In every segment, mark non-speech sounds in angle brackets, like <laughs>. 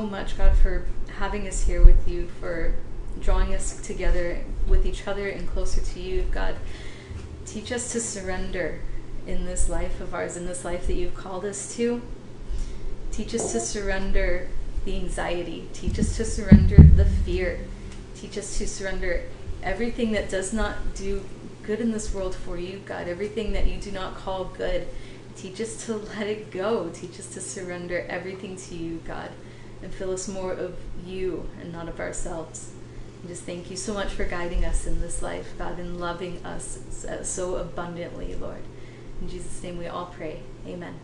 so much, God, for having us here with you, for drawing us together with each other and closer to you. God, teach us to surrender in this life of ours, in this life that you've called us to. Teach us to surrender the anxiety. Teach us to surrender the fear. Teach us to surrender everything that does not do good in this world for you, God, everything that you do not call good. Teach us to let it go. Teach us to surrender everything to you, God, and fill us more of you and not of ourselves. And just thank you so much for guiding us in this life, God, and loving us uh, so abundantly, Lord. In Jesus' name we all pray. Amen.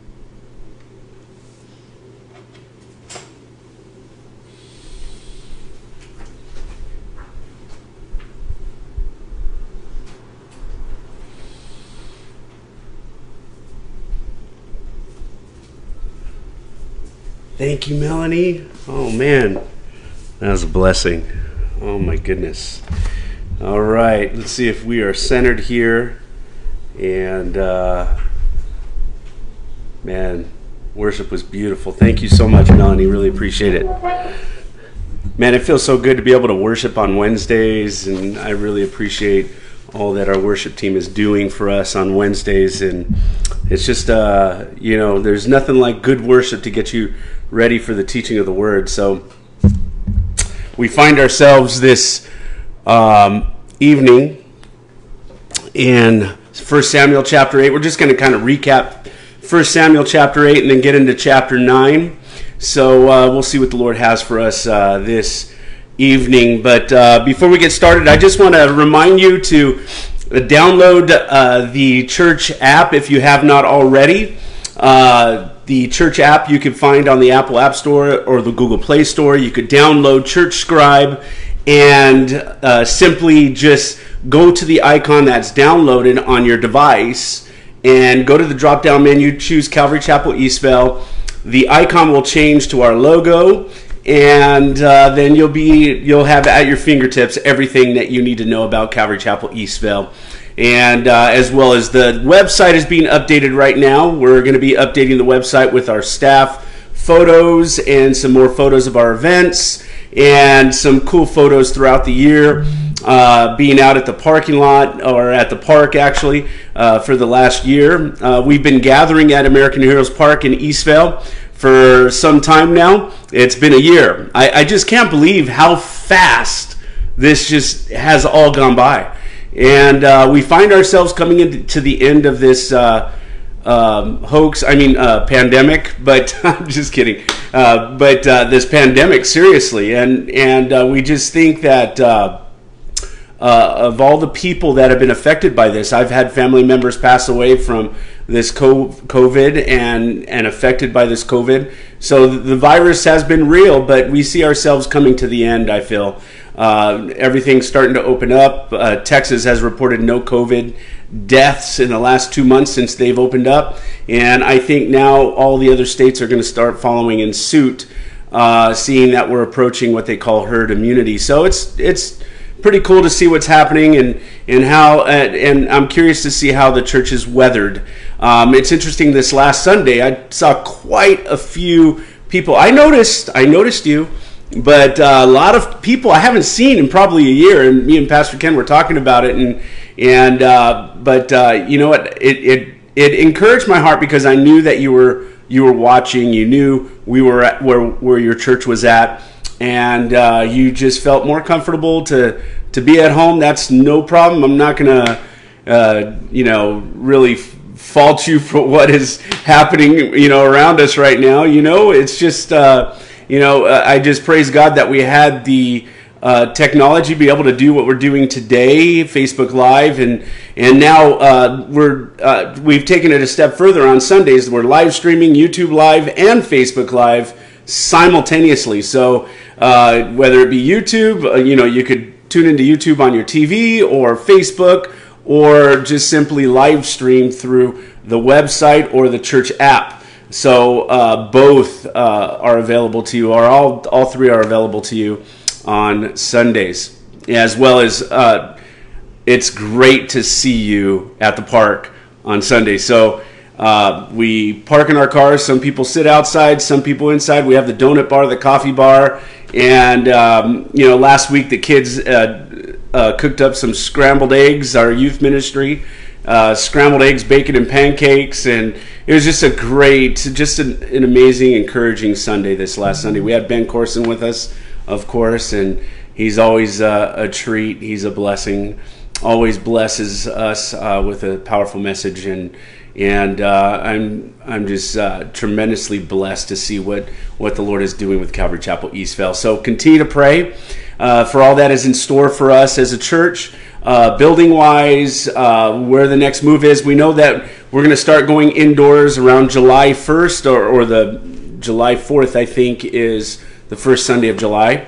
Thank you, Melanie. Oh, man. That was a blessing. Oh, my goodness. All right. Let's see if we are centered here. And, uh, man, worship was beautiful. Thank you so much, Melanie. Really appreciate it. Man, it feels so good to be able to worship on Wednesdays. And I really appreciate all that our worship team is doing for us on Wednesdays. And it's just, uh, you know, there's nothing like good worship to get you ready for the teaching of the word. So we find ourselves this um, evening in 1 Samuel chapter 8. We're just going to kind of recap 1 Samuel chapter 8 and then get into chapter 9. So uh, we'll see what the Lord has for us uh, this evening. But uh, before we get started, I just want to remind you to download uh, the church app if you have not already. Uh, the church app you can find on the Apple App Store or the Google Play Store. You could download Church Scribe and uh, simply just go to the icon that's downloaded on your device and go to the drop down menu, choose Calvary Chapel Eastvale. The icon will change to our logo and uh, then you'll be you'll have at your fingertips everything that you need to know about Calvary Chapel Eastvale and uh, as well as the website is being updated right now. We're going to be updating the website with our staff photos and some more photos of our events and some cool photos throughout the year. Uh, being out at the parking lot or at the park actually uh, for the last year. Uh, we've been gathering at American Heroes Park in Eastvale for some time now. It's been a year. I, I just can't believe how fast this just has all gone by. And uh, we find ourselves coming into the end of this uh, um, hoax, I mean, uh, pandemic, but <laughs> I'm just kidding. Uh, but uh, this pandemic, seriously. And, and uh, we just think that. of all the people that have been affected by this, I've had family members pass away from this COVID and and affected by this COVID. So the virus has been real, but we see ourselves coming to the end. I feel uh, everything's starting to open up. Uh, Texas has reported no COVID deaths in the last two months since they've opened up, and I think now all the other states are going to start following in suit, uh, seeing that we're approaching what they call herd immunity. So it's it's pretty cool to see what's happening and and how and I'm curious to see how the church is weathered. Um, it's interesting. This last Sunday, I saw quite a few people. I noticed. I noticed you but uh, a lot of people I haven't seen in probably a year, and me and Pastor Ken were talking about it, and and uh, but uh, you know what, it, it it encouraged my heart because I knew that you were you were watching, you knew we were at where where your church was at, and uh, you just felt more comfortable to to be at home. That's no problem. I'm not gonna uh, you know really fault you for <laughs> what is happening you know around us right now. You know, it's just uh, you know, uh, I just praise God that we had the uh, technology be able to do what we're doing today, Facebook Live, and and now uh, we're uh, we've taken it a step further on Sundays. We're live streaming YouTube Live and Facebook Live simultaneously. So uh, whether it be YouTube, uh, you know, you could tune into YouTube on your TV or Facebook, or just simply live stream through the website or the church app. So uh, both uh, are available to you, or all all three are available to you on Sundays, as well as uh, it's great to see you at the park on Sunday. So Uh, we park in our cars. Some people sit outside, some people inside. We have the donut bar, the coffee bar, and um, you know, last week the kids uh, uh, cooked up some scrambled eggs. Our youth ministry, scrambled eggs, bacon, and pancakes, and it was just a great, just an, an amazing, encouraging Sunday. This last Sunday, we had Ben Courson with us, of course, and he's always uh, a treat. He's a blessing. Always blesses us uh, with a powerful message and and uh, I'm I'm just uh, tremendously blessed to see what what the Lord is doing with Calvary Chapel Eastvale. So continue to pray uh, for all that is in store for us as a church, uh, building wise, uh, where the next move is. We know that we're going to start going indoors around July 1st or, or the July 4th, I think, is the first Sunday of July,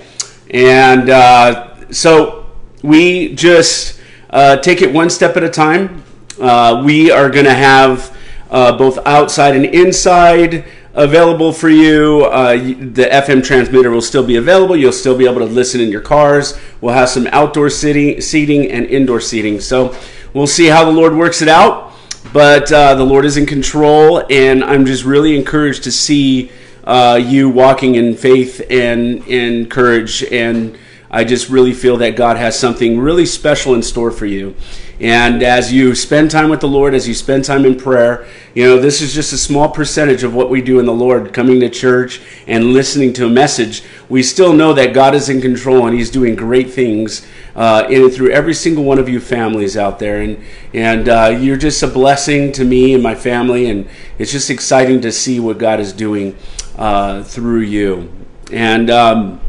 and uh, so we just take it one step at a time. Uh, we are going to have uh, both outside and inside available for you. Uh, the FM transmitter will still be available. You'll still be able to listen in your cars. We'll have some outdoor sitting, seating and indoor seating. So we'll see how the Lord works it out. But uh, the Lord is in control, and I'm just really encouraged to see uh, you walking in faith and, and courage. And I just really feel that God has something really special in store for you. And as you spend time with the Lord, as you spend time in prayer, you know, this is just a small percentage of what we do in the Lord, coming to church and listening to a message. We still know that God is in control and He's doing great things uh, in and through every single one of you families out there. And, and uh, you're just a blessing to me and my family. And it's just exciting to see what God is doing uh, through you. And, um,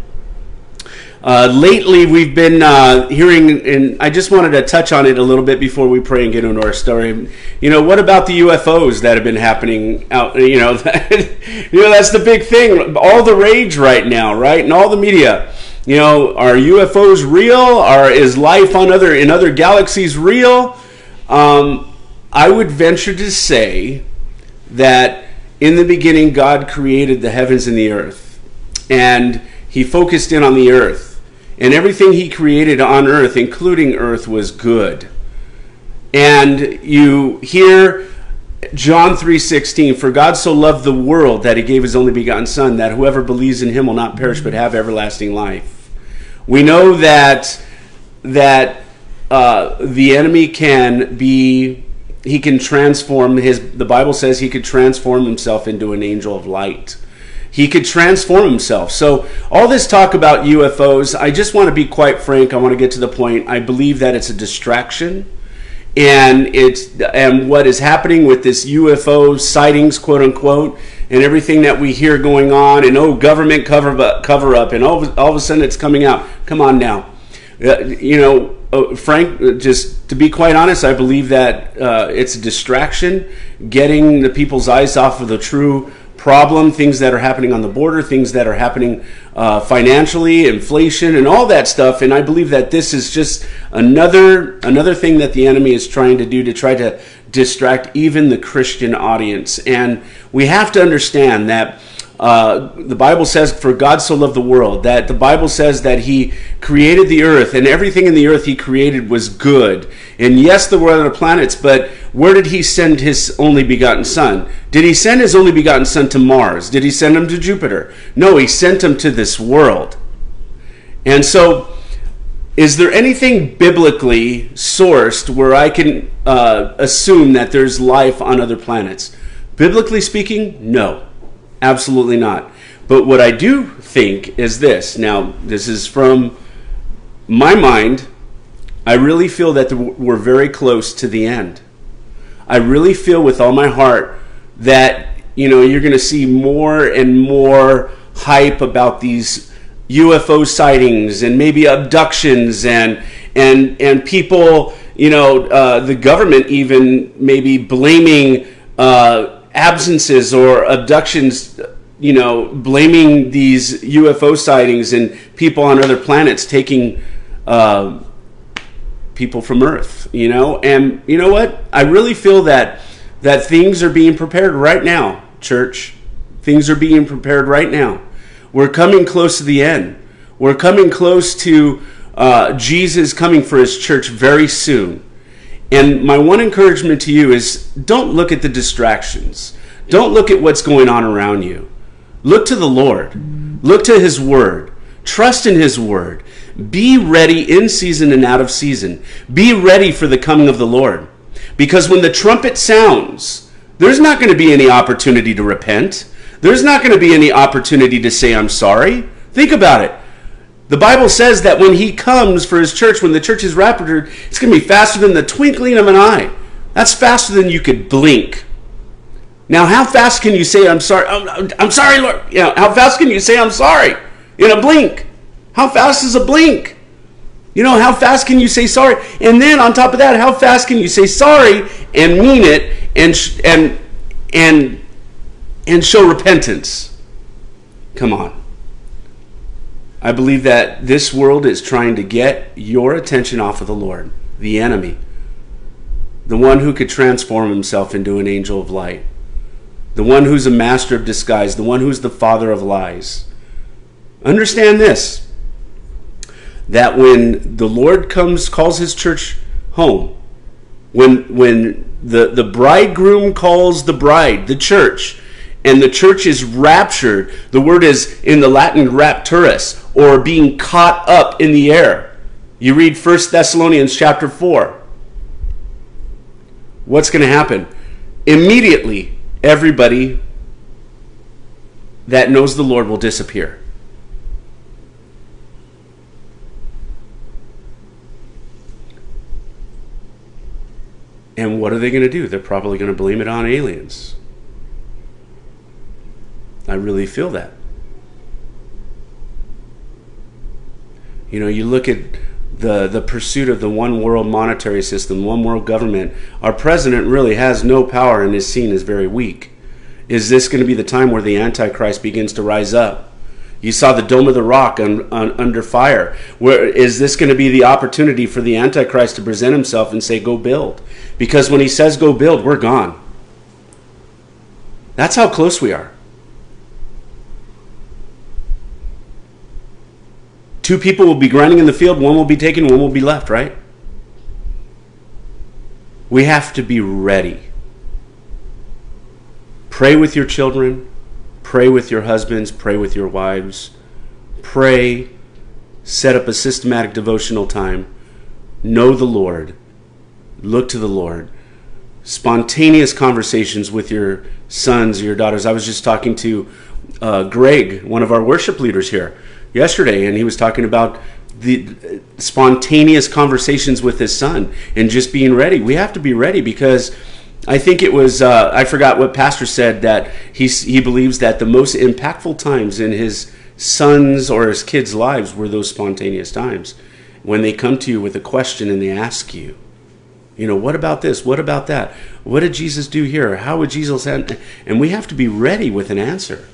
uh, lately, we've been uh, hearing, and I just wanted to touch on it a little bit before we pray and get into our story. You know, what about the UFOs that have been happening out? You know, <laughs> you know that's the big thing. All the rage right now, right, and all the media. You know, are UFOs real? Are is life on other in other galaxies real? Um, I would venture to say that in the beginning, God created the heavens and the earth, and He focused in on the earth and everything he created on earth, including earth, was good. And you hear John 3:16 for God so loved the world that he gave his only begotten son that whoever believes in him will not perish but have everlasting life. We know that that uh, the enemy can be he can transform his the Bible says he could transform himself into an angel of light he could transform himself. So, all this talk about UFOs, I just want to be quite frank. I want to get to the point. I believe that it's a distraction. And it's and what is happening with this UFO sightings, quote unquote, and everything that we hear going on, and oh, government cover up, cover up, and all of, all of a sudden it's coming out. Come on now, uh, you know, uh, Frank. Just to be quite honest, I believe that uh, it's a distraction, getting the people's eyes off of the true problem, things that are happening on the border, things that are happening uh, financially, inflation, and all that stuff. And I believe that this is just another another thing that the enemy is trying to do to try to distract even the Christian audience. And we have to understand that uh, the Bible says, For God so loved the world, that the Bible says that He created the earth, and everything in the earth He created was good. And yes, there were other planets, but where did He send His only begotten Son? Did He send His only begotten Son to Mars? Did He send Him to Jupiter? No, He sent Him to this world. And so, is there anything biblically sourced where I can uh, assume that there's life on other planets? Biblically speaking, no. Absolutely not. But what I do think is this. Now, this is from my mind. I really feel that we're very close to the end. I really feel with all my heart that you know you're going to see more and more hype about these UFO sightings and maybe abductions and and and people you know uh, the government even maybe blaming uh, absences or abductions, you know, blaming these UFO sightings and people on other planets taking uh, people from Earth, you know? And you know what? I really feel that that things are being prepared right now, church. Things are being prepared right now. We're coming close to the end. We're coming close to uh, Jesus coming for his church very soon. And my one encouragement to you is don't look at the distractions. Don't look at what's going on around you. Look to the Lord. Look to His Word. Trust in His Word. Be ready in season and out of season. Be ready for the coming of the Lord. Because when the trumpet sounds, there's not going to be any opportunity to repent. There's not going to be any opportunity to say, I'm sorry. Think about it. The Bible says that when He comes for His church, when the church is raptured, it's going to be faster than the twinkling of an eye. That's faster than you could blink. Now, how fast can you say, I'm sorry? I'm, I'm sorry, Lord. You know, how fast can you say, I'm sorry in a blink? How fast is a blink? You know, how fast can you say sorry? And then on top of that, how fast can you say sorry and mean it and and and and show repentance? Come on. I believe that this world is trying to get your attention off of the Lord, the enemy, the one who could transform himself into an angel of light, the one who's a master of disguise, the one who's the father of lies. Understand this that when the Lord comes, calls his church home, when, when the, the bridegroom calls the bride, the church, and the church is raptured, the word is in the Latin rapturus, or being caught up in the air. You read 1 Thessalonians chapter 4. What's going to happen? Immediately, everybody that knows the Lord will disappear. And what are they going to do? They're probably going to blame it on aliens. I really feel that. You know, you look at the the pursuit of the one world monetary system, one world government. Our president really has no power and is seen as very weak. Is this going to be the time where the Antichrist begins to rise up? You saw the Dome of the Rock un, un, under fire. Where is this going to be the opportunity for the Antichrist to present himself and say, "Go build"? Because when he says, "Go build," we're gone. That's how close we are. Two people will be grinding in the field. One will be taken. One will be left. Right? We have to be ready. Pray with your children Pray with your husbands, pray with your wives. Pray, set up a systematic devotional time. Know the Lord. Look to the Lord. Spontaneous conversations with your sons or your daughters. I was just talking to uh, Greg, one of our worship leaders here, yesterday, and he was talking about the spontaneous conversations with his son and just being ready. We have to be ready because I think it was uh, I forgot what pastor said that he he believes that the most impactful times in his sons or his kids' lives were those spontaneous times when they come to you with a question and they ask you, you know, what about this? What about that? What did Jesus do here? How would Jesus? And and we have to be ready with an answer.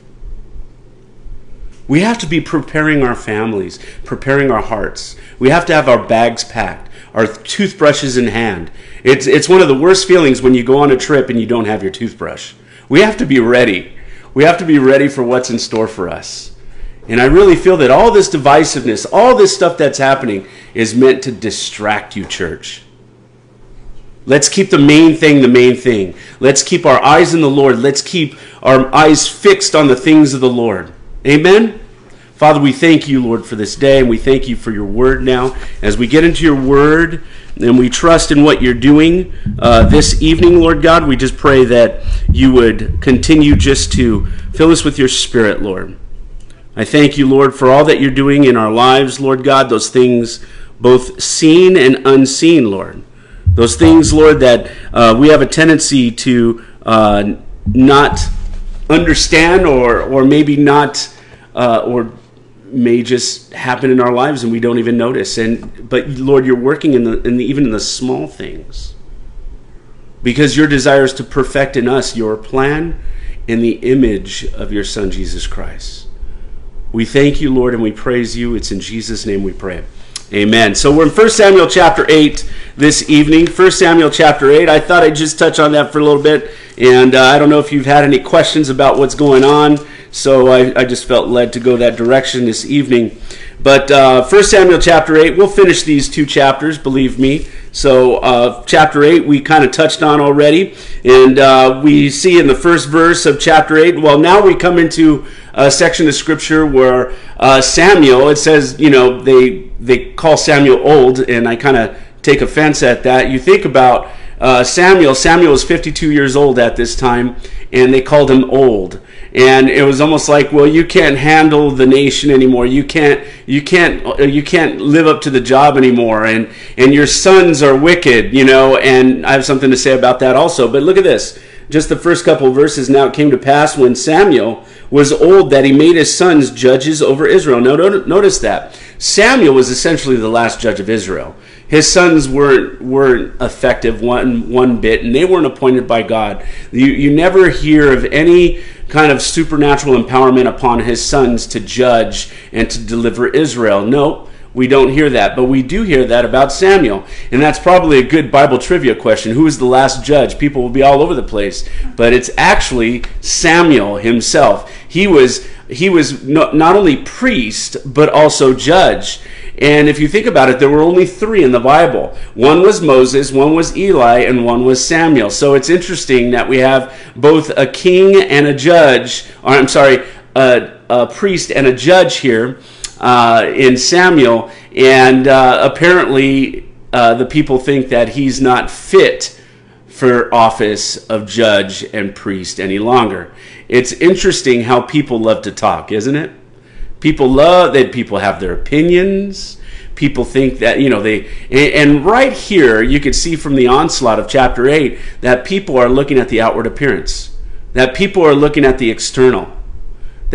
We have to be preparing our families, preparing our hearts. We have to have our bags packed, our toothbrushes in hand. It's, it's one of the worst feelings when you go on a trip and you don't have your toothbrush. We have to be ready. We have to be ready for what's in store for us. And I really feel that all this divisiveness, all this stuff that's happening, is meant to distract you, church. Let's keep the main thing the main thing. Let's keep our eyes in the Lord. Let's keep our eyes fixed on the things of the Lord. Amen? Father, we thank you, Lord, for this day, and we thank you for your word now. As we get into your word, and we trust in what you're doing uh, this evening, Lord God, we just pray that you would continue just to fill us with your spirit, Lord. I thank you, Lord, for all that you're doing in our lives, Lord God, those things both seen and unseen, Lord. Those things, Lord, that uh, we have a tendency to uh, not understand or, or maybe not, uh, or may just happen in our lives and we don't even notice. And but Lord, you're working in the, in the even in the small things. Because your desire is to perfect in us your plan in the image of your Son Jesus Christ. We thank you, Lord, and we praise you. It's in Jesus' name we pray. Amen. So we're in 1 Samuel chapter 8 this evening. 1 Samuel chapter 8. I thought I'd just touch on that for a little bit. And uh, I don't know if you've had any questions about what's going on. So I, I just felt led to go that direction this evening. But uh, 1 Samuel chapter 8, we'll finish these two chapters, believe me. So, uh, chapter 8, we kind of touched on already. And uh, we see in the first verse of chapter 8, well, now we come into a section of scripture where uh, Samuel, it says, you know, they, they call Samuel old, and I kind of take offense at that. You think about uh, Samuel, Samuel was 52 years old at this time, and they called him old. And it was almost like well you can't handle the nation anymore. You can't you can't you can't live up to the job anymore. And and your sons are wicked you know and i have something to say about that also. But look at this just the first couple verses now it came to pass when samuel was old that he made his sons judges over israel now notice that samuel was essentially the last judge of israel his sons weren't weren't effective one one bit, and they weren't appointed by God. You you never hear of any kind of supernatural empowerment upon his sons to judge and to deliver Israel. No, we don't hear that, but we do hear that about Samuel. And that's probably a good Bible trivia question. Who was the last judge? People will be all over the place, but it's actually Samuel himself. He was he was not only priest but also judge. And if you think about it, there were only three in the Bible. One was Moses, one was Eli, and one was Samuel. So it's interesting that we have both a king and a judge, or I'm sorry, a, a priest and a judge here uh, in Samuel. And uh, apparently, uh, the people think that he's not fit for office of judge and priest any longer. It's interesting how people love to talk, isn't it? People love that people have their opinions. People think that, you know, they, and right here, you can see from the onslaught of chapter 8 that people are looking at the outward appearance, that people are looking at the external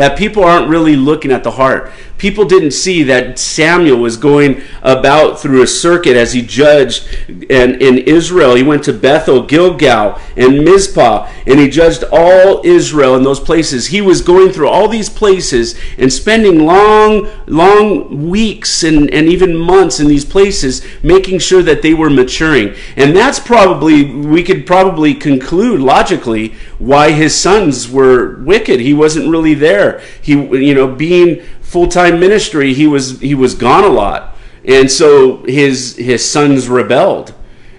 that people aren't really looking at the heart. People didn't see that Samuel was going about through a circuit as he judged and in Israel. He went to Bethel, Gilgal, and Mizpah, and he judged all Israel in those places. He was going through all these places and spending long, long weeks and, and even months in these places, making sure that they were maturing. And that's probably, we could probably conclude logically why his sons were wicked. He wasn't really there there. He, you know, being full time ministry, he was he was gone a lot, and so his his sons rebelled,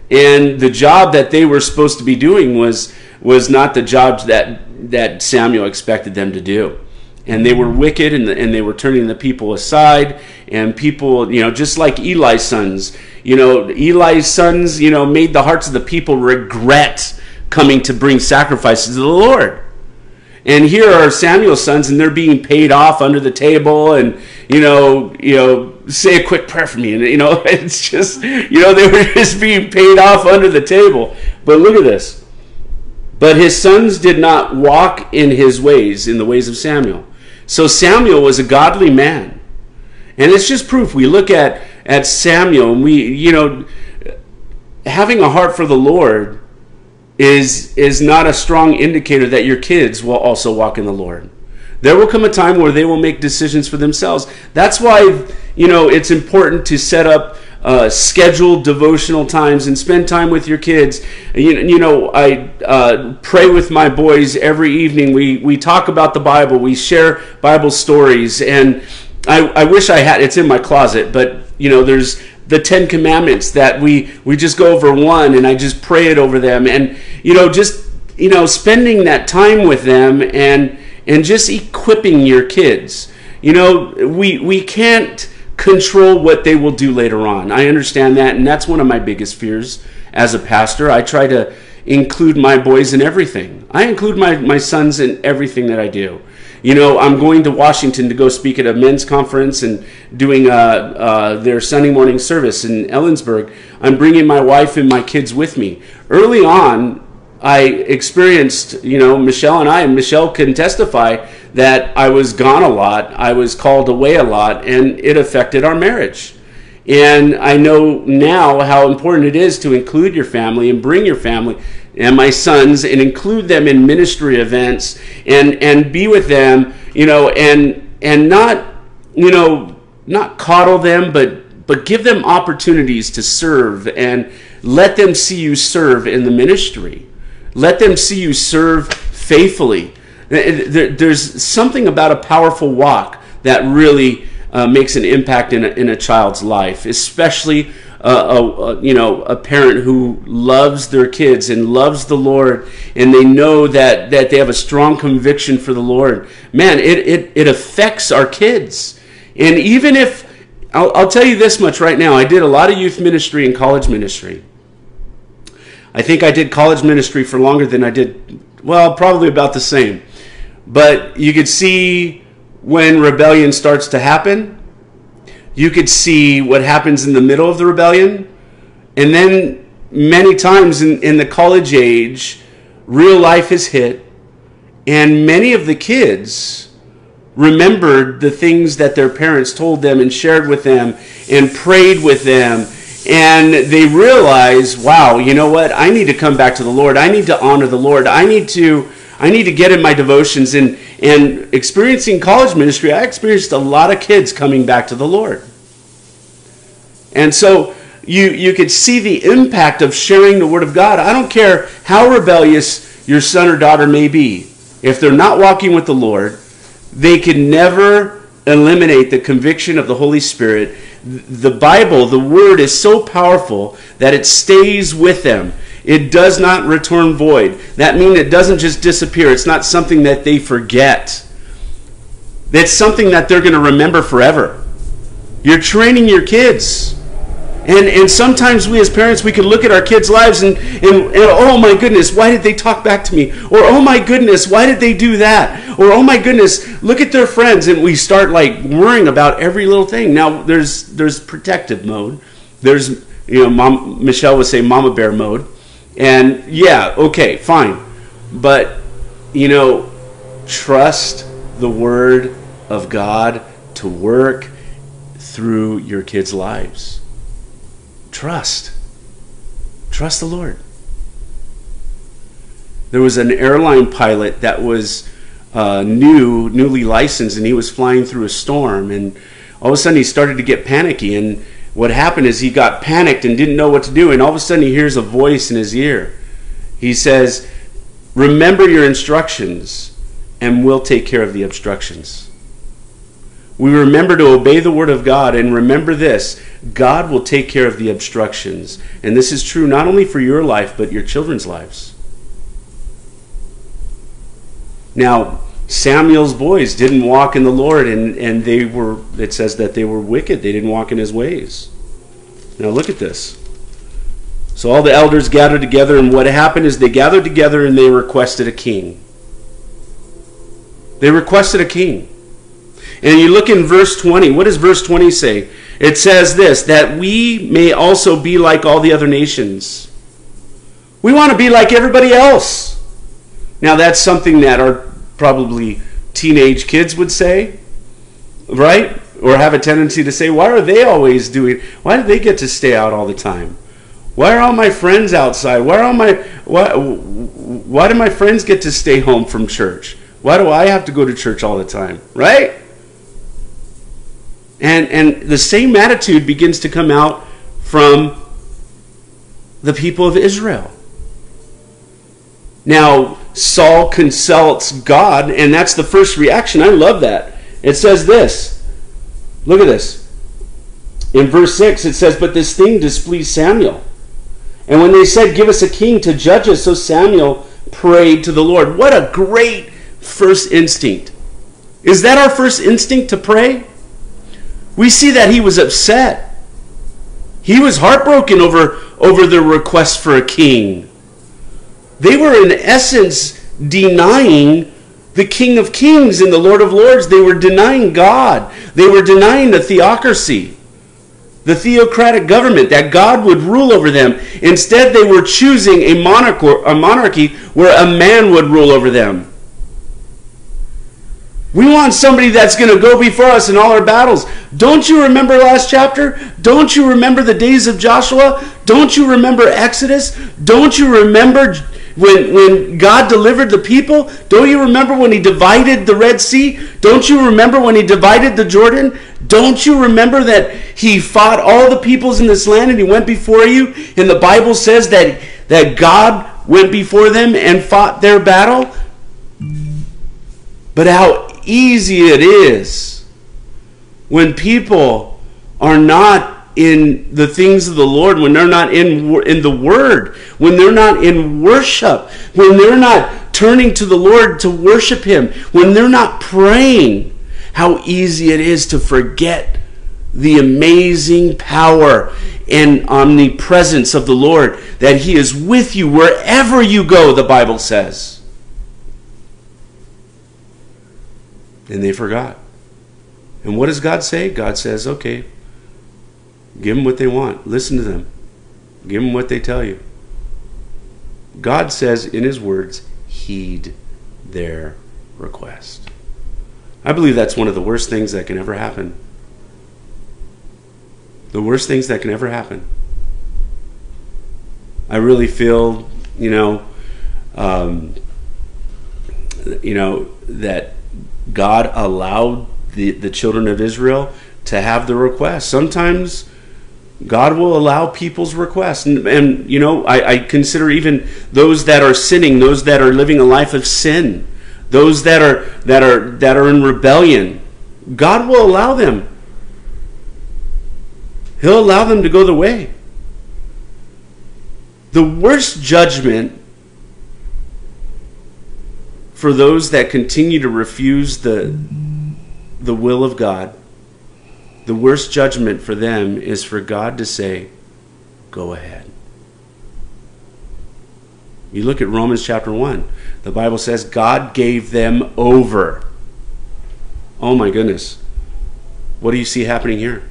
and the job that they were supposed to be doing was was not the job that that Samuel expected them to do. And they were wicked and, and they were turning the people aside. And people, you know, just like Eli's sons, you know, Eli's sons, you know, made the hearts of the people regret coming to bring sacrifices to the Lord. And here are Samuel's sons, and they're being paid off under the table, and you know, you know, say a quick prayer for me, and you know, <laughs> it's just, you know, they were <laughs> just being paid off under the table. But look at this. But his sons did not walk in his ways, in the ways of Samuel. So Samuel was a godly man, and it's just proof. We look at at Samuel, and we, you know, having a heart for the Lord is is not a strong indicator that your kids will also walk in the Lord. There will come a time where they will make decisions for themselves. That's why you know it's important to set up uh, scheduled devotional times and spend time with your kids. You, you know, I uh, pray with my boys every evening. We we talk about the Bible. We share Bible stories, and I, I wish I had. It's in my closet, but you know, there's the Ten Commandments that we we just go over one and I just pray it over them and you know just you know spending that time with them and and just equipping your kids. You know we we can't control what they will do later on. I understand that and that's one of my biggest fears as a pastor. I try to include my boys in everything. I include my, my sons in everything that I do. You know, I'm going to Washington to go speak at a men's conference and doing uh, uh, their Sunday morning service in Ellensburg. I'm bringing my wife and my kids with me. Early on, I experienced, you know, Michelle and I, and Michelle can testify that I was gone a lot, I was called away a lot, and it affected our marriage. And I know now how important it is to include your family and bring your family and my sons and include them in ministry events and and be with them you know and and not you know not coddle them but but give them opportunities to serve and let them see you serve in the ministry. Let them see you serve faithfully. There's something about a powerful walk that really uh, makes an impact in a, in a child's life especially a, a, you know a parent who loves their kids and loves the Lord, and they know that that they have a strong conviction for the Lord, man, it it, it affects our kids. And even if I'll, I'll tell you this much right now, I did a lot of youth ministry and college ministry. I think I did college ministry for longer than I did, well, probably about the same. But you could see when rebellion starts to happen you could see what happens in the middle of the rebellion. And then many times in, in the college age, real life is hit. And many of the kids remembered the things that their parents told them and shared with them and prayed with them. And they realize, wow, you know what? I need to come back to the Lord. I need to honor the Lord. I need to I need to get in my devotions and and experiencing college ministry, I experienced a lot of kids coming back to the Lord. And so you you could see the impact of sharing the word of God. I don't care how rebellious your son or daughter may be. If they're not walking with the Lord, they can never eliminate the conviction of the Holy Spirit. The Bible, the word is so powerful that it stays with them. It does not return void. That means it doesn't just disappear. It's not something that they forget. It's something that they're going to remember forever. You're training your kids. And, and sometimes we as parents, we can look at our kids' lives and, and, and, oh my goodness, why did they talk back to me? Or oh my goodness, why did they do that? Or oh my goodness, look at their friends. And we start like worrying about every little thing. Now, there's, there's protective mode. There's, you know, Mom, Michelle would say mama bear mode. And yeah, okay, fine. But, you know, trust the Word of God to work through your kids' lives. Trust. Trust the Lord. There was an airline pilot that was uh, new, newly licensed, and he was flying through a storm. And all of a sudden, he started to get panicky. And what happened is he got panicked and didn't know what to do. And all of a sudden, he hears a voice in his ear. He says, Remember your instructions, and we'll take care of the obstructions. We remember to obey the word of God, and remember this God will take care of the obstructions. And this is true not only for your life, but your children's lives. Now, Samuel's boys didn't walk in the Lord, and, and they were, it says that they were wicked. They didn't walk in his ways. Now, look at this. So all the elders gathered together, and what happened is they gathered together and they requested a king. They requested a king. And you look in verse 20. What does verse 20 say? It says this that we may also be like all the other nations. We want to be like everybody else. Now, that's something that our probably teenage kids would say, right? Or have a tendency to say, why are they always doing, why do they get to stay out all the time? Why are all my friends outside? Why are all my, why, why do my friends get to stay home from church? Why do I have to go to church all the time? Right? And, and the same attitude begins to come out from the people of Israel. Now, Saul consults God, and that's the first reaction. I love that. It says this. Look at this. In verse 6, it says, But this thing displeased Samuel. And when they said, Give us a king to judge us, so Samuel prayed to the Lord. What a great first instinct. Is that our first instinct to pray? We see that he was upset. He was heartbroken over, over the request for a king. They were, in essence, denying the King of Kings and the Lord of Lords. They were denying God. They were denying the theocracy, the theocratic government, that God would rule over them. Instead, they were choosing a, monarch, a monarchy where a man would rule over them. We want somebody that's going to go before us in all our battles. Don't you remember last chapter? Don't you remember the days of Joshua? Don't you remember Exodus? Don't you remember when, when God delivered the people, don't you remember when He divided the Red Sea? Don't you remember when He divided the Jordan? Don't you remember that He fought all the peoples in this land and He went before you? And the Bible says that, that God went before them and fought their battle? But how easy it is when people are not in the things of the Lord, when they're not in, in the Word, when they're not in worship, when they're not turning to the Lord to worship Him, when they're not praying, how easy it is to forget the amazing power and omnipresence of the Lord, that He is with you wherever you go, the Bible says. And they forgot. And what does God say? God says, okay, give them what they want. Listen to them. Give them what they tell you. God says in His words, heed their request. I believe that's one of the worst things that can ever happen. The worst things that can ever happen. I really feel, you know, um, you know that God allowed the, the children of Israel to have the request. Sometimes God will allow people's requests. And, and you know, I, I, consider even those that are sinning, those that are living a life of sin, those that are that are that are in rebellion, God will allow them. He'll allow them to go the way. The worst judgment for those that continue to refuse the the will of God, the worst judgment for them is for God to say, Go ahead. You look at Romans chapter 1, the Bible says God gave them over. Oh my goodness. What do you see happening here?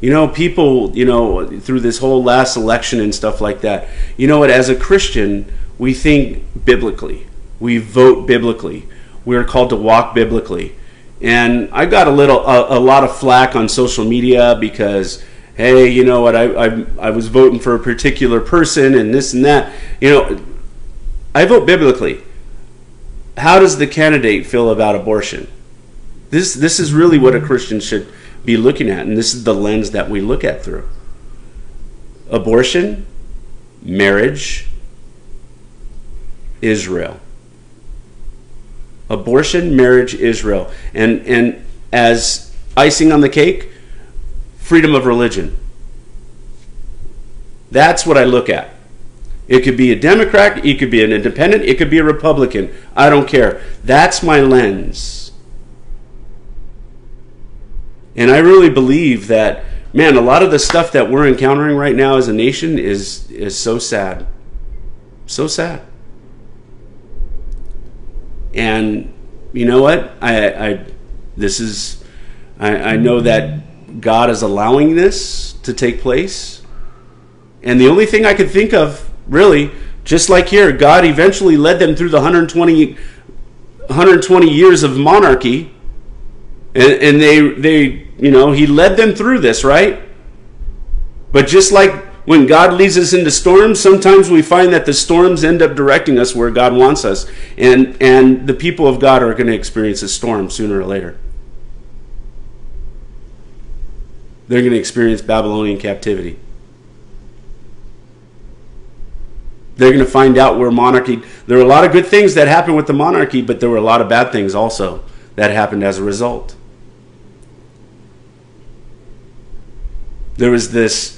You know, people, you know, through this whole last election and stuff like that, you know what, as a Christian, we think biblically. We vote biblically. We are called to walk biblically. And I got a little, a, a lot of flack on social media because, hey, you know what, I, I, I was voting for a particular person and this and that. You know, I vote biblically. How does the candidate feel about abortion? This, this is really what a Christian should be looking at, and this is the lens that we look at through. Abortion, marriage, Israel abortion, marriage, Israel. And, and as icing on the cake, freedom of religion. That's what I look at. It could be a Democrat, it could be an independent, it could be a Republican. I don't care. That's my lens. And I really believe that, man, a lot of the stuff that we're encountering right now as a nation is, is so sad. So sad. And you know what? I, I this is I, I know that God is allowing this to take place. And the only thing I could think of, really, just like here, God eventually led them through the 120, 120 years of monarchy. And, and they, they, you know, He led them through this, right? But just like when God leads us into storms, sometimes we find that the storms end up directing us where God wants us. And, and the people of God are going to experience a storm sooner or later. They're going to experience Babylonian captivity. They're going to find out where monarchy. There were a lot of good things that happened with the monarchy, but there were a lot of bad things also that happened as a result. There was this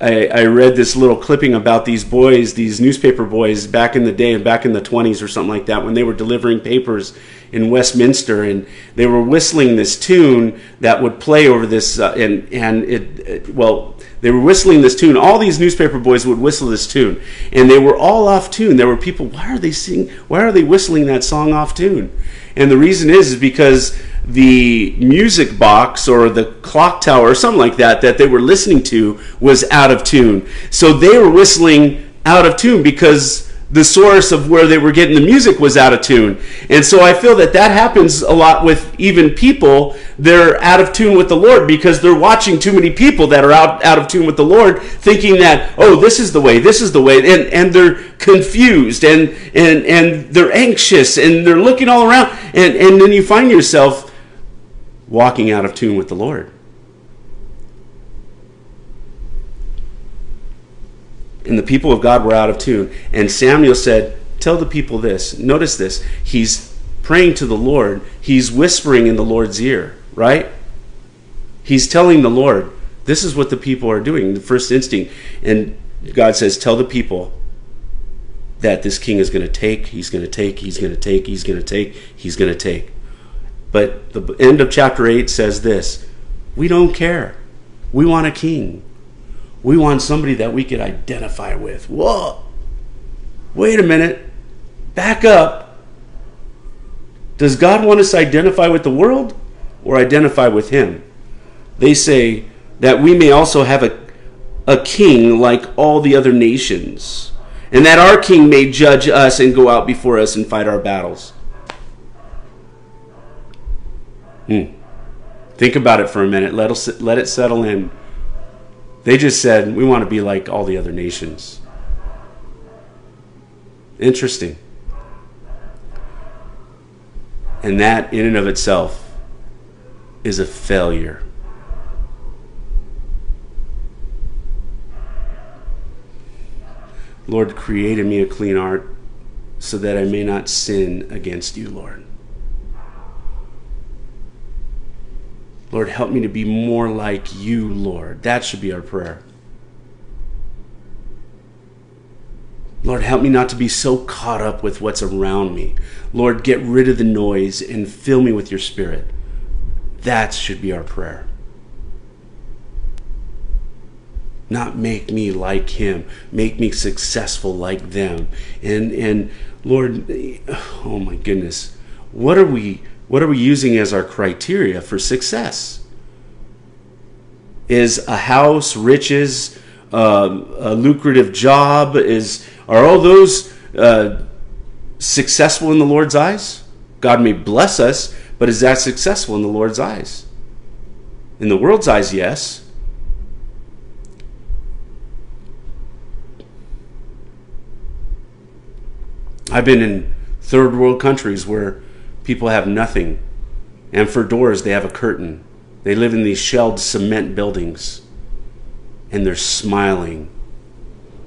I, I, read this little clipping about these boys, these newspaper boys back in the day, back in the 20s or something like that, when they were delivering papers in Westminster, and they were whistling this tune that would play over this, uh, and and it, it, well, they were whistling this tune. All these newspaper boys would whistle this tune, and they were all off tune. There were people, why are they singing? Why are they whistling that song off tune? And the reason is, is because the music box or the clock tower or something like that that they were listening to was out of tune. So they were whistling out of tune because the source of where they were getting the music was out of tune. And so I feel that that happens a lot with even people. They're out of tune with the Lord because they're watching too many people that are out, out of tune with the Lord, thinking that, oh, this is the way, this is the way. And, and they're confused and, and, and they're anxious and they're looking all around. And, and then you find yourself walking out of tune with the Lord. And the people of God were out of tune. And Samuel said, Tell the people this. Notice this. He's praying to the Lord, he's whispering in the Lord's ear, right? He's telling the Lord, this is what the people are doing, the first instinct. And God says, tell the people that this king is going to take, he's going to take, he's going to take, he's going to take, he's going to take. But the end of chapter 8 says this We don't care. We want a king. We want somebody that we could identify with. Whoa! Wait a minute. Back up. Does God want us to identify with the world or identify with Him? They say that we may also have a, a king like all the other nations, and that our king may judge us and go out before us and fight our battles. Hmm. Think about it for a minute. Let, us, let it settle in. They just said, we want to be like all the other nations. Interesting. And that, in and of itself, is a failure. Lord, create in me a clean heart so that I may not sin against you, Lord. Lord, help me to be more like you, Lord. That should be our prayer. Lord, help me not to be so caught up with what's around me. Lord, get rid of the noise and fill me with your spirit. That should be our prayer. Not make me like him, make me successful like them. And and Lord, <sighs> oh my goodness. What are we what are we using as our criteria for success? Is a house, riches, uh, a lucrative job, is are all those uh, successful in the Lord's eyes? God may bless us, but is that successful in the Lord's eyes? In the world's eyes, yes. I've been in third world countries where people have nothing. And for doors, they have a curtain. They live in these shelled cement buildings. And they're smiling.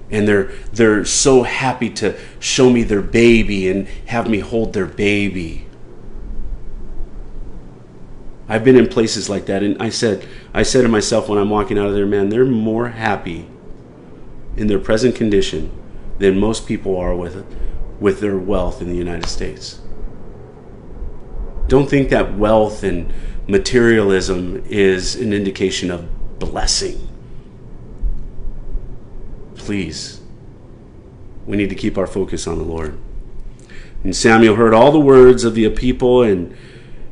And they're, they're so happy to show me their baby and have me hold their baby. I've been in places like that, and I said, I said to myself when I'm walking out of there, man, they're more happy in their present condition than most people are with, with their wealth in the United States. Don't think that wealth and materialism is an indication of blessing. Please, we need to keep our focus on the Lord. And Samuel heard all the words of the people and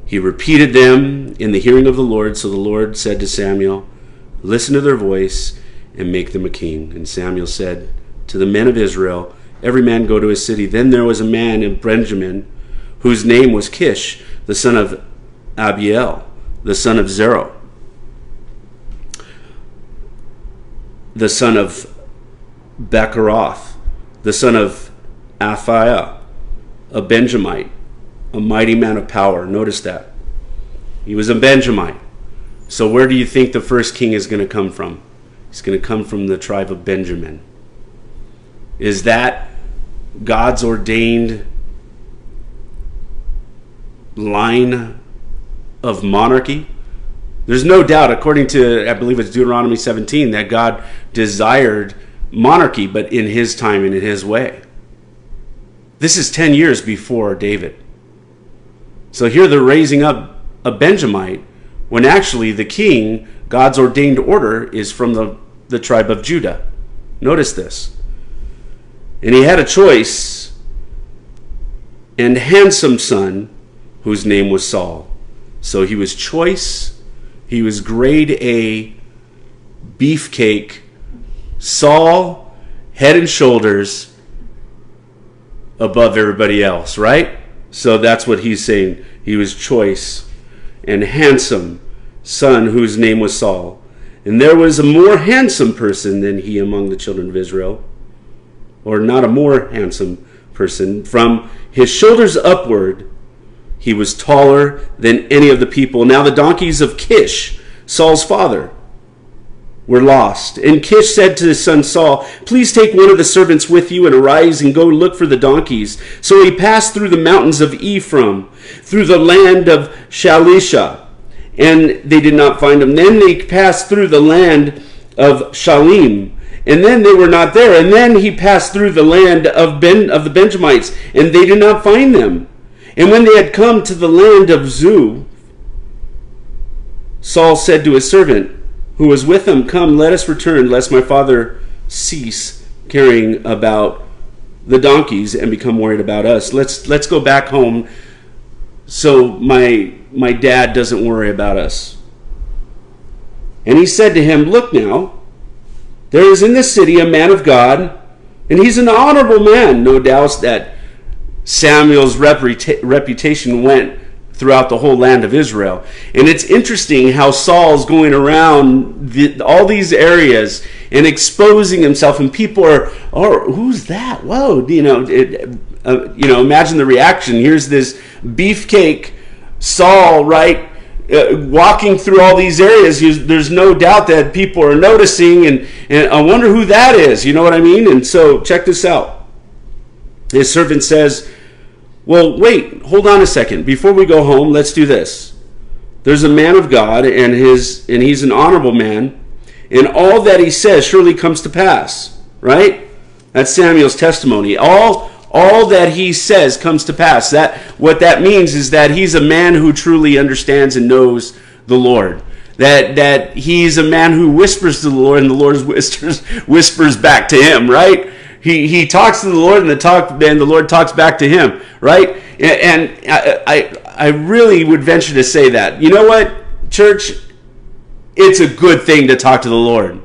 he repeated them in the hearing of the Lord. So the Lord said to Samuel, Listen to their voice and make them a king. And Samuel said to the men of Israel, Every man go to his city. Then there was a man in Benjamin whose name was Kish the son of Abiel, the son of Zerah, the son of Bechorath, the son of Aphiah, a Benjamite, a mighty man of power. Notice that. He was a Benjamite. So, where do you think the first king is going to come from? He's going to come from the tribe of Benjamin. Is that God's ordained line of monarchy. There's no doubt, according to, I believe it's Deuteronomy 17, that God desired monarchy, but in his time and in his way. This is 10 years before David. So here they're raising up a Benjamite when actually the king, God's ordained order, is from the, the tribe of Judah. Notice this. And he had a choice and handsome son whose name was Saul. So he was choice, he was grade A, beefcake, Saul, head and shoulders above everybody else, right? So that's what he's saying. He was choice and handsome son whose name was Saul. And there was a more handsome person than he among the children of Israel, or not a more handsome person. From his shoulders upward, he was taller than any of the people. Now the donkeys of Kish, Saul's father, were lost. And Kish said to his son Saul, Please take one of the servants with you and arise and go look for the donkeys. So he passed through the mountains of Ephraim, through the land of Shalisha, and they did not find him. Then they passed through the land of Shalim, and then they were not there. And then he passed through the land of Ben of the Benjamites, and they did not find them. And when they had come to the land of Zu, Saul said to his servant, who was with him, Come, let us return, lest my father cease caring about the donkeys and become worried about us. Let's let's go back home so my my dad doesn't worry about us. And he said to him, Look now, there is in this city a man of God, and he's an honorable man. No doubt that Samuel's reputa- reputation went throughout the whole land of Israel. And it's interesting how Saul's going around the, all these areas and exposing himself, and people are, oh, who's that? Whoa, you know, it, uh, you know, imagine the reaction. Here's this beefcake Saul, right? Uh, walking through all these areas, there's no doubt that people are noticing, and, and I wonder who that is. You know what I mean? And so, check this out. His servant says, well, wait, hold on a second. Before we go home, let's do this. There's a man of God, and his and he's an honorable man, and all that he says surely comes to pass. Right? That's Samuel's testimony. All all that he says comes to pass. That what that means is that he's a man who truly understands and knows the Lord. That that he's a man who whispers to the Lord, and the Lord <laughs> whispers whispers back to him. Right? He, he talks to the Lord and the talk and the Lord talks back to him, right? And, I, I, I really would venture to say that. You know what, church? It's a good thing to talk to the Lord.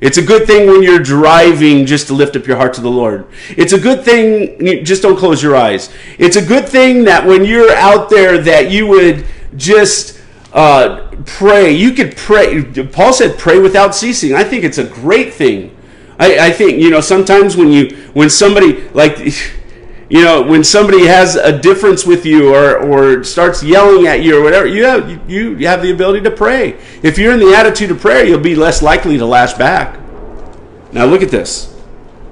It's a good thing when you're driving just to lift up your heart to the Lord. It's a good thing, just don't close your eyes. It's a good thing that when you're out there that you would just uh, pray. You could pray. Paul said, pray without ceasing. I think it's a great thing I, I think you know sometimes when you when somebody like <laughs> you know when somebody has a difference with you or or starts yelling at you or whatever you have you, you have the ability to pray. If you're in the attitude of prayer you'll be less likely to lash back. Now look at this.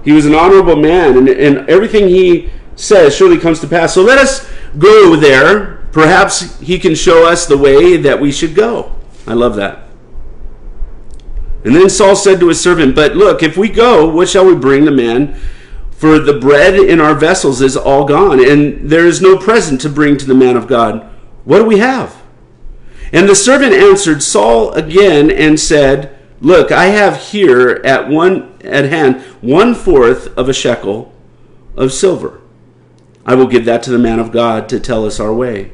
He was an honorable man and, and everything he says surely comes to pass. So let us go there. Perhaps he can show us the way that we should go. I love that and then Saul said to his servant, But look, if we go, what shall we bring the man? For the bread in our vessels is all gone, and there is no present to bring to the man of God. What do we have? And the servant answered Saul again and said, Look, I have here at one at hand one fourth of a shekel of silver. I will give that to the man of God to tell us our way.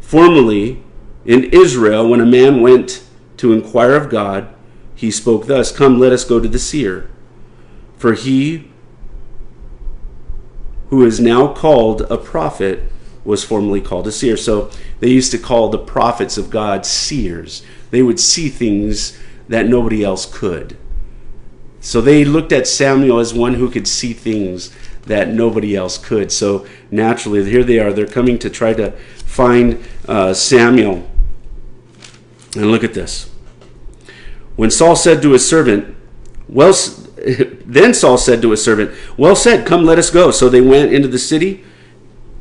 Formerly, in Israel, when a man went to inquire of God, he spoke thus Come, let us go to the seer. For he who is now called a prophet was formerly called a seer. So they used to call the prophets of God seers. They would see things that nobody else could. So they looked at Samuel as one who could see things that nobody else could. So naturally, here they are. They're coming to try to find uh, Samuel. And look at this. When Saul said to his servant, Well, <laughs> then Saul said to his servant, Well said, come, let us go. So they went into the city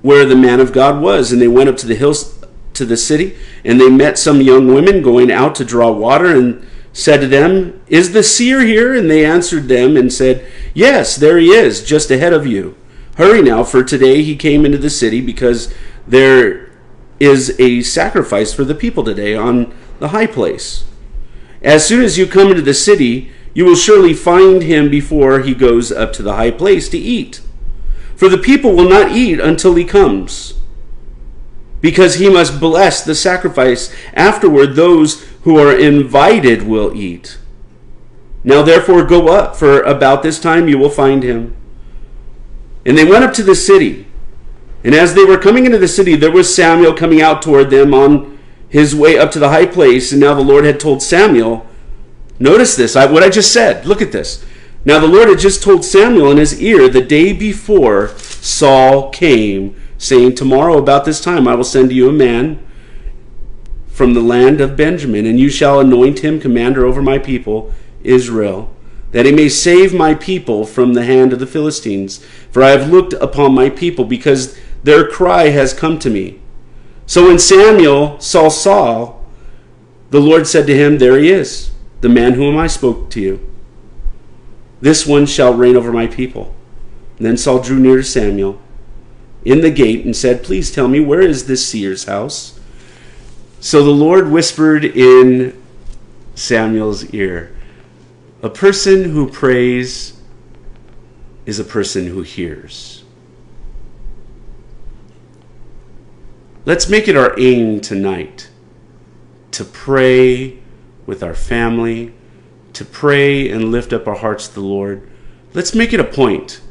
where the man of God was, and they went up to the hills to the city, and they met some young women going out to draw water, and said to them, Is the seer here? And they answered them and said, Yes, there he is, just ahead of you. Hurry now, for today he came into the city because there is a sacrifice for the people today on the high place. As soon as you come into the city, you will surely find him before he goes up to the high place to eat. For the people will not eat until he comes, because he must bless the sacrifice. Afterward, those who are invited will eat. Now, therefore, go up, for about this time you will find him. And they went up to the city. And as they were coming into the city, there was Samuel coming out toward them on his way up to the high place, and now the Lord had told Samuel, notice this, I, what I just said, look at this. Now the Lord had just told Samuel in his ear the day before Saul came, saying, Tomorrow about this time I will send you a man from the land of Benjamin, and you shall anoint him commander over my people, Israel, that he may save my people from the hand of the Philistines. For I have looked upon my people, because their cry has come to me. So when Samuel saw Saul The Lord said to him, There he is, the man whom I spoke to you. This one shall reign over my people. And then Saul drew near to Samuel in the gate and said, Please tell me, where is this seer's house? So the Lord whispered in Samuel's ear, A person who prays is a person who hears. Let's make it our aim tonight to pray with our family, to pray and lift up our hearts to the Lord. Let's make it a point.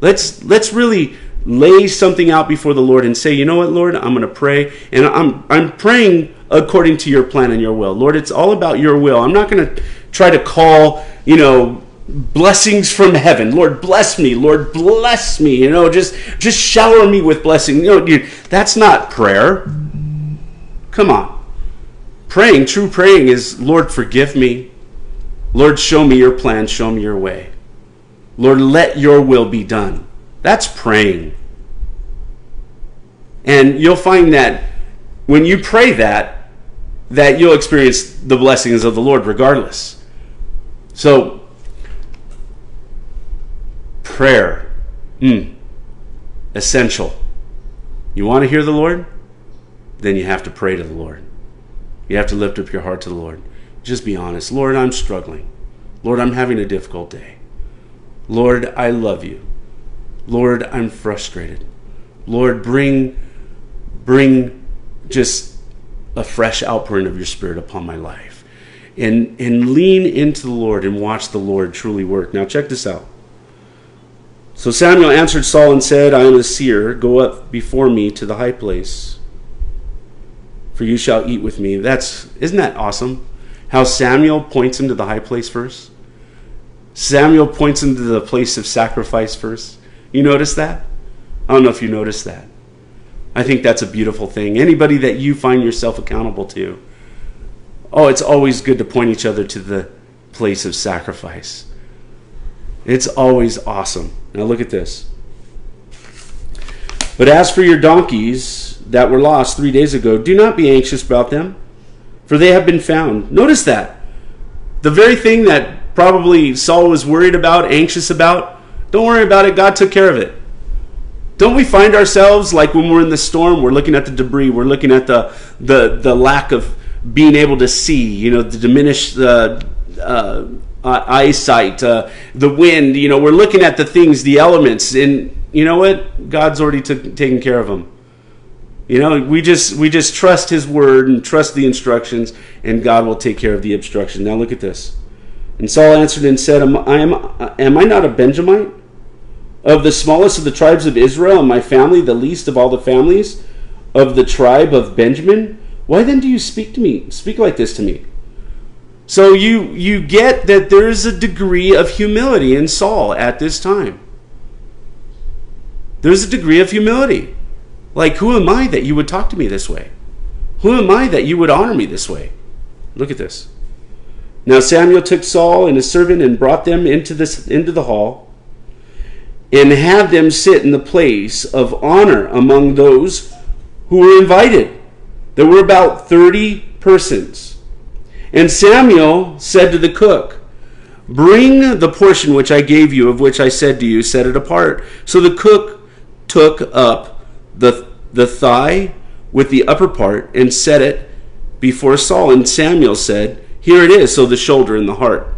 Let's let's really lay something out before the Lord and say, you know what, Lord, I'm going to pray, and I'm I'm praying according to your plan and your will. Lord, it's all about your will. I'm not going to try to call, you know, blessings from heaven. Lord, bless me. Lord, bless me. You know, just just shower me with blessing. You know, you, that's not prayer. Come on. Praying, true praying is, Lord, forgive me. Lord, show me your plan, show me your way. Lord, let your will be done. That's praying. And you'll find that when you pray that, that you'll experience the blessings of the Lord regardless. So, prayer, mm, essential. You want to hear the Lord? Then you have to pray to the Lord. You have to lift up your heart to the Lord. Just be honest. Lord, I'm struggling. Lord, I'm having a difficult day. Lord, I love you. Lord, I'm frustrated. Lord, bring bring just a fresh outpouring of your spirit upon my life. And and lean into the Lord and watch the Lord truly work. Now check this out. So Samuel answered Saul and said, I am a seer. Go up before me to the high place, for you shall eat with me. That's isn't that awesome? How Samuel points him to the high place first. Samuel points him to the place of sacrifice first. You notice that? I don't know if you noticed that. I think that's a beautiful thing. Anybody that you find yourself accountable to, oh, it's always good to point each other to the place of sacrifice. It's always awesome. Now look at this. But as for your donkeys that were lost three days ago, do not be anxious about them, for they have been found. Notice that. The very thing that probably Saul was worried about, anxious about, don't worry about it. God took care of it. Don't we find ourselves like when we're in the storm, we're looking at the debris, we're looking at the the the lack of being able to see, you know, the diminished uh, uh, eyesight, uh, the wind. You know, we're looking at the things, the elements, and you know what? God's already taken care of them. You know, we just we just trust His word and trust the instructions, and God will take care of the obstruction. Now look at this. And Saul answered and said, am I, am, am I not a Benjamite? Of the smallest of the tribes of Israel, and my family the least of all the families of the tribe of Benjamin? Why then do you speak to me, speak like this to me? So you you get that there's a degree of humility in Saul at this time. There's a degree of humility. Like, who am I that you would talk to me this way? Who am I that you would honor me this way? Look at this. Now Samuel took Saul and his servant and brought them into this into the hall and had them sit in the place of honor among those who were invited. There were about 30 persons. And Samuel said to the cook, Bring the portion which I gave you, of which I said to you, set it apart. So the cook took up the, the thigh with the upper part and set it before Saul. And Samuel said, here it is. So the shoulder and the heart,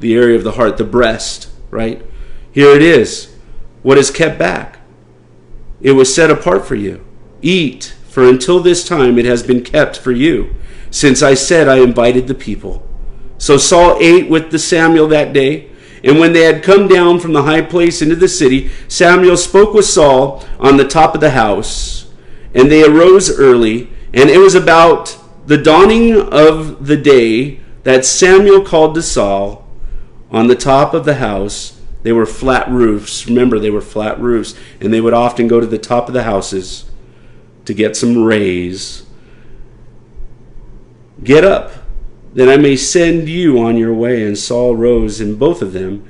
the area of the heart, the breast, right? Here it is. What is kept back? It was set apart for you. Eat, for until this time it has been kept for you, since I said I invited the people. So Saul ate with the Samuel that day. And when they had come down from the high place into the city, Samuel spoke with Saul on the top of the house. And they arose early, and it was about the dawning of the day that Samuel called to Saul on the top of the house, they were flat roofs. Remember, they were flat roofs. And they would often go to the top of the houses to get some rays. Get up, that I may send you on your way. And Saul rose, and both of them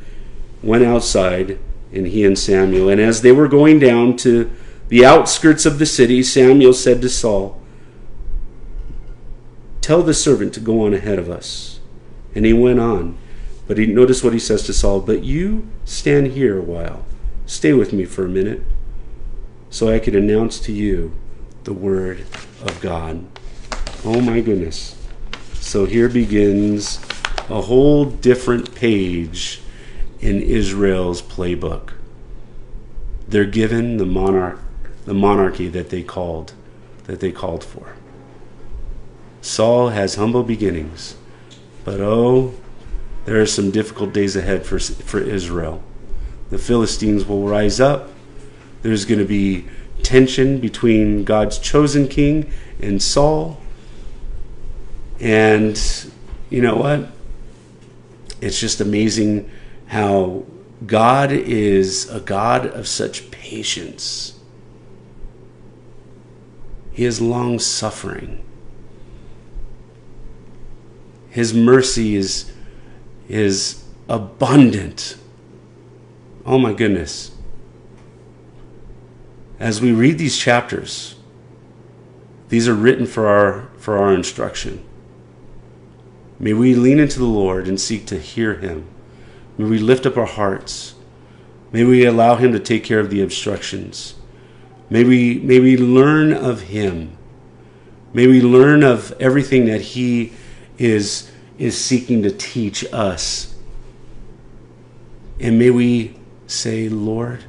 went outside, and he and Samuel. And as they were going down to the outskirts of the city, Samuel said to Saul, Tell the servant to go on ahead of us. And he went on. But he notice what he says to Saul, but you stand here a while. Stay with me for a minute so I could announce to you the word of God. Oh my goodness. So here begins a whole different page in Israel's playbook. They're given the monarch the monarchy that they called that they called for. Saul has humble beginnings, but oh, there are some difficult days ahead for, for Israel. The Philistines will rise up. There's going to be tension between God's chosen king and Saul. And you know what? It's just amazing how God is a God of such patience. He is long suffering. His mercy is, is abundant. Oh my goodness. As we read these chapters, these are written for our, for our instruction. May we lean into the Lord and seek to hear Him. May we lift up our hearts. May we allow Him to take care of the obstructions. May we, may we learn of Him. May we learn of everything that He is, is seeking to teach us. And may we say, Lord,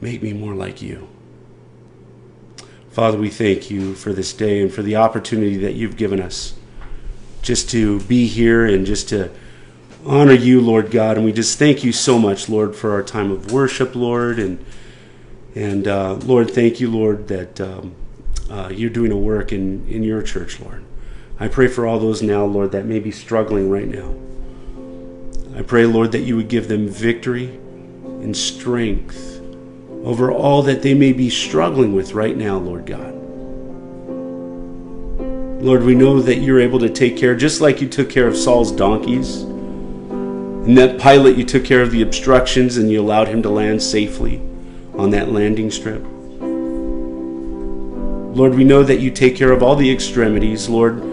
make me more like you. Father, we thank you for this day and for the opportunity that you've given us just to be here and just to honor you, Lord God. And we just thank you so much, Lord, for our time of worship, Lord. And, and uh, Lord, thank you, Lord, that um, uh, you're doing a work in, in your church, Lord. I pray for all those now, Lord, that may be struggling right now. I pray, Lord, that you would give them victory and strength over all that they may be struggling with right now, Lord God. Lord, we know that you're able to take care, just like you took care of Saul's donkeys. And that pilot, you took care of the obstructions and you allowed him to land safely on that landing strip. Lord, we know that you take care of all the extremities. Lord,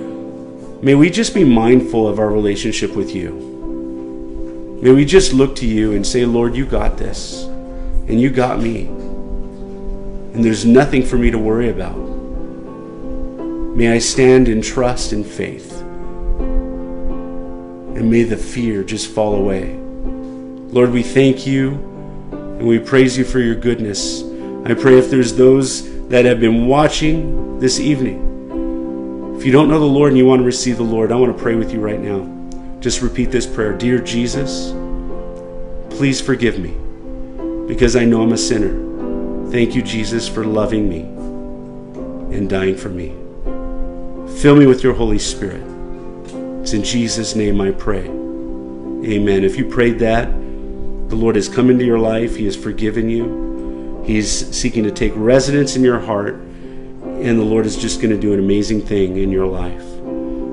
may we just be mindful of our relationship with you. May we just look to you and say, Lord, you got this and you got me. And there's nothing for me to worry about. May I stand in trust and faith. And may the fear just fall away. Lord, we thank you and we praise you for your goodness. I pray if there's those that have been watching this evening, if you don't know the Lord and you want to receive the Lord, I want to pray with you right now. Just repeat this prayer Dear Jesus, please forgive me because I know I'm a sinner. Thank you, Jesus, for loving me and dying for me. Fill me with your Holy Spirit. It's in Jesus' name I pray. Amen. If you prayed that, the Lord has come into your life, He has forgiven you, He's seeking to take residence in your heart, and the Lord is just going to do an amazing thing in your life.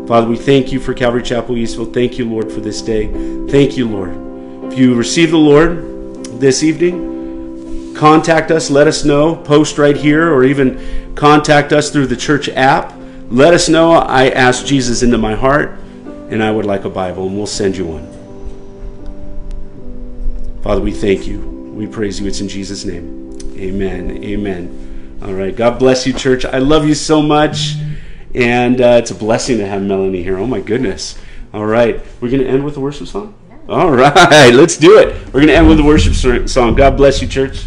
Father, we thank you for Calvary Chapel Eastvale. Thank you, Lord, for this day. Thank you, Lord. If you receive the Lord, this evening, contact us, let us know, post right here, or even contact us through the church app. Let us know I asked Jesus into my heart and I would like a Bible, and we'll send you one. Father, we thank you. We praise you. It's in Jesus' name. Amen. Amen. All right. God bless you, church. I love you so much. And uh, it's a blessing to have Melanie here. Oh, my goodness. All right. We're going to end with a worship song? All right, <laughs> let's do it. We're going to end with a worship song. God bless you, church.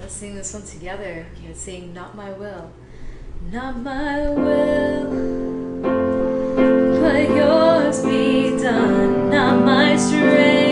Let's sing this one together. Let's sing Not My Will. Not my will, but yours be done. Not my strength,